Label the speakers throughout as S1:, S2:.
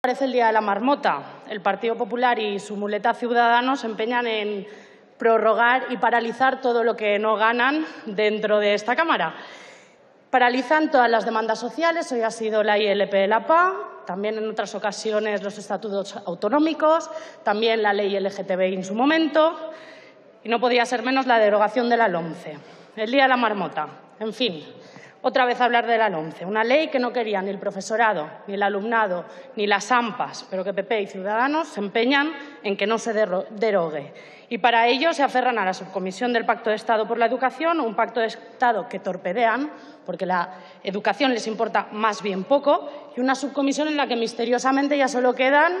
S1: Parece el día de la marmota. El Partido Popular y su muleta Ciudadanos se empeñan en prorrogar y paralizar todo lo que no ganan dentro de esta Cámara. Paralizan todas las demandas sociales, hoy ha sido la ILP de la PA, también en otras ocasiones los estatutos autonómicos, también la ley LGTBI en su momento, y no podía ser menos la derogación de la LOMCE. El día de la marmota. En fin, otra vez hablar de la LOMCE, una ley que no quería ni el profesorado, ni el alumnado, ni las AMPAs, pero que PP y Ciudadanos se empeñan en que no se derogue. Y para ello se aferran a la subcomisión del Pacto de Estado por la Educación, un pacto de Estado que torpedean, porque la educación les importa más bien poco, y una subcomisión en la que misteriosamente ya solo quedan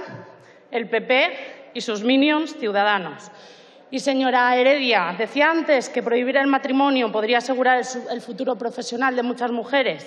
S1: el PP y sus minions ciudadanos. Y señora Heredia, decía antes que prohibir el matrimonio podría asegurar el, futuro profesional de muchas mujeres.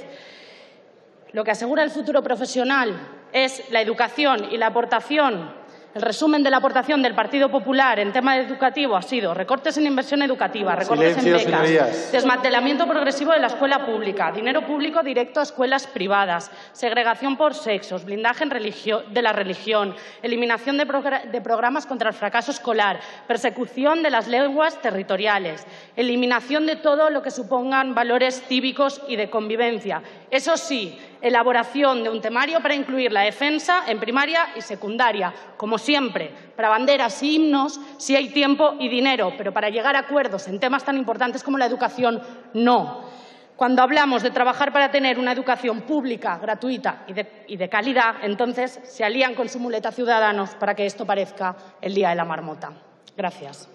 S1: Lo que asegura el futuro profesional es la educación y la aportación el resumen de la aportación del Partido Popular en tema educativo ha sido recortes en inversión educativa, recortes en becas, desmantelamiento progresivo de la escuela pública, dinero público directo a escuelas privadas, segregación por sexos, blindaje de la religión, eliminación de, de programas contra el fracaso escolar, persecución de las lenguas territoriales, eliminación de todo lo que supongan valores cívicos y de convivencia. Eso sí, elaboración de un temario para incluir la defensa en primaria y secundaria, como siempre, para banderas y himnos si hay tiempo y dinero, pero para llegar a acuerdos en temas tan importantes como la educación, no. Cuando hablamos de trabajar para tener una educación pública, gratuita y de, y de, calidad, entonces se alían con su muleta ciudadanos para que esto parezca el día de la marmota. Gracias.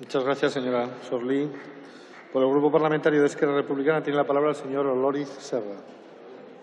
S2: Muchas gracias, señora Sorlí. Por el Grupo Parlamentario de Esquerra Republicana tiene la palabra el señor Oloriz Serra.